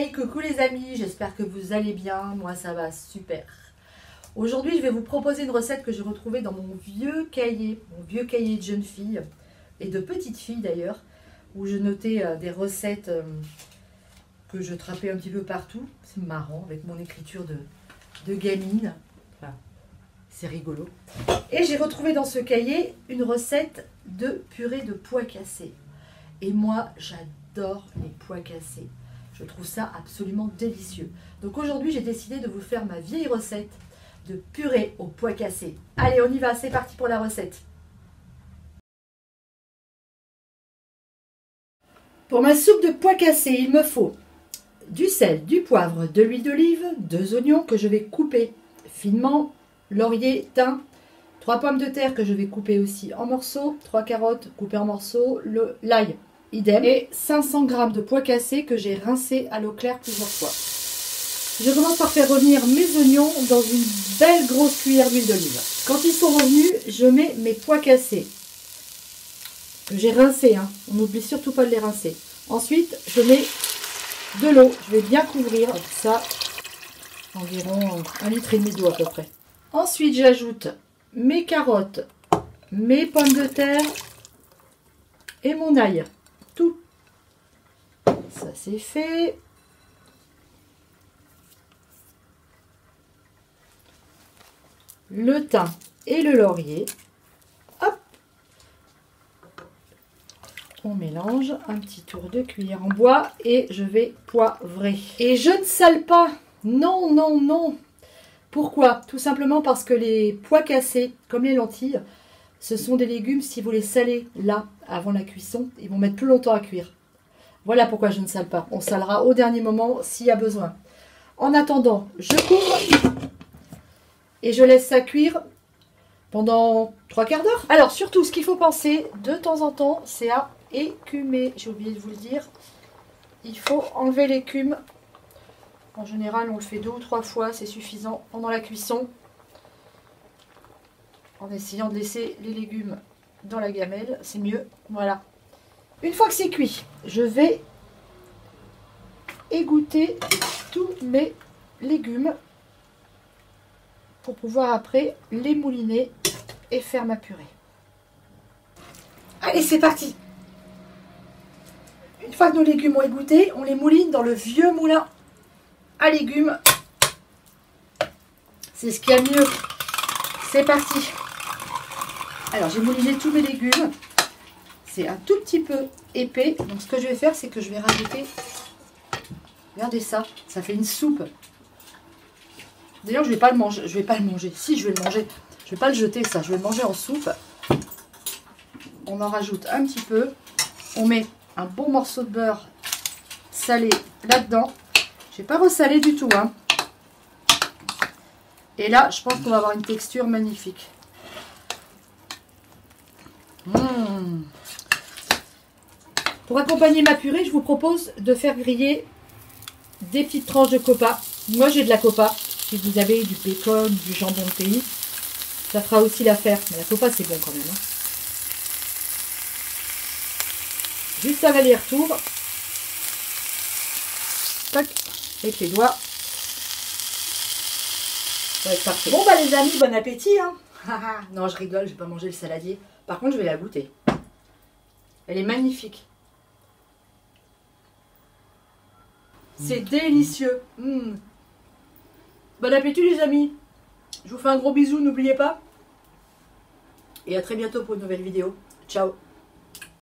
Hey, coucou les amis, j'espère que vous allez bien. Moi, ça va super. Aujourd'hui, je vais vous proposer une recette que j'ai retrouvée dans mon vieux cahier, mon vieux cahier de jeune fille et de petite fille d'ailleurs, où je notais euh, des recettes euh, que je trapais un petit peu partout. C'est marrant avec mon écriture de, de gamine. C'est rigolo. Et j'ai retrouvé dans ce cahier une recette de purée de pois cassés. Et moi, j'adore les pois cassés. Je trouve ça absolument délicieux. Donc aujourd'hui, j'ai décidé de vous faire ma vieille recette de purée aux pois cassés. Allez, on y va, c'est parti pour la recette. Pour ma soupe de pois cassés, il me faut du sel, du poivre, de l'huile d'olive, deux oignons que je vais couper finement, laurier, thym, trois pommes de terre que je vais couper aussi en morceaux, trois carottes coupées en morceaux, l'ail idem, et 500 g de pois cassés que j'ai rincés à l'eau claire plusieurs fois. Je commence par faire revenir mes oignons dans une belle grosse cuillère d'huile d'olive. Quand ils sont revenus, je mets mes pois cassés que j'ai rincés. Hein. On n'oublie surtout pas de les rincer. Ensuite, je mets de l'eau. Je vais bien couvrir ça, environ un litre et demi d'eau à peu près. Ensuite, j'ajoute mes carottes, mes pommes de terre et mon ail. C'est fait. Le thym et le laurier. Hop. On mélange un petit tour de cuillère en bois et je vais poivrer. Et je ne sale pas. Non, non, non. Pourquoi? Tout simplement parce que les pois cassés, comme les lentilles, ce sont des légumes, si vous les salez là, avant la cuisson, ils vont mettre plus longtemps à cuire. Voilà pourquoi je ne sale pas. On salera au dernier moment s'il y a besoin. En attendant, je couvre et je laisse ça cuire pendant trois quarts d'heure. Alors surtout, ce qu'il faut penser de temps en temps, c'est à écumer. J'ai oublié de vous le dire. Il faut enlever l'écume. En général, on le fait deux ou trois fois, c'est suffisant pendant la cuisson. En essayant de laisser les légumes dans la gamelle, c'est mieux. Voilà. Une fois que c'est cuit, je vais égoutter tous mes légumes pour pouvoir après les mouliner et faire ma purée. Allez, c'est parti Une fois que nos légumes ont égoutté, on les mouline dans le vieux moulin à légumes. C'est ce qu'il y a mieux. C'est parti Alors, j'ai mouliné tous mes légumes. C'est un tout petit peu épais. Donc, ce que je vais faire, c'est que je vais rajouter... Regardez ça, ça fait une soupe. D'ailleurs, je vais pas le manger. Je vais pas le manger. Si, je vais le manger. Je vais pas le jeter, ça. Je vais le manger en soupe. On en rajoute un petit peu. On met un bon morceau de beurre salé là-dedans. Je vais pas ressaler du tout. Hein. Et là, je pense qu'on va avoir une texture magnifique. Mmh. Pour accompagner ma purée, je vous propose de faire griller des petites tranches de copa. Moi, j'ai de la copa. Si vous avez du bacon, du jambon de pays, ça fera aussi l'affaire. Mais la copa, c'est bon quand même. Hein. Juste un aller-retour. Tac, avec les doigts. Ça va être parfait. Bon, bah les amis, bon appétit. Hein. non, je rigole, je vais pas manger le saladier. Par contre, je vais la goûter. Elle est magnifique. C'est délicieux. Mmh. Bon appétit les amis. Je vous fais un gros bisou, n'oubliez pas. Et à très bientôt pour une nouvelle vidéo. Ciao